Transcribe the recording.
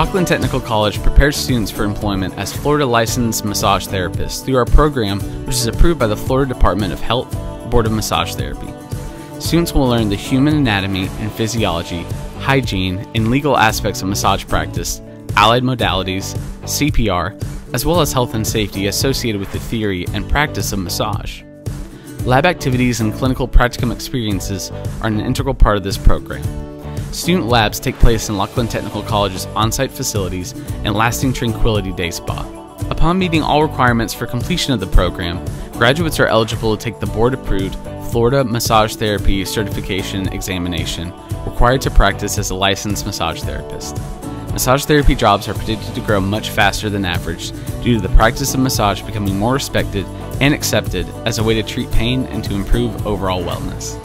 Locklin Technical College prepares students for employment as Florida licensed massage therapists through our program, which is approved by the Florida Department of Health Board of Massage Therapy. Students will learn the human anatomy and physiology, hygiene, and legal aspects of massage practice, allied modalities, CPR, as well as health and safety associated with the theory and practice of massage. Lab activities and clinical practicum experiences are an integral part of this program. Student labs take place in Locklin Technical College's on site facilities and Lasting Tranquility Day Spa. Upon meeting all requirements for completion of the program, graduates are eligible to take the board approved Florida Massage Therapy Certification Examination, required to practice as a licensed massage therapist. Massage therapy jobs are predicted to grow much faster than average due to the practice of massage becoming more respected and accepted as a way to treat pain and to improve overall wellness.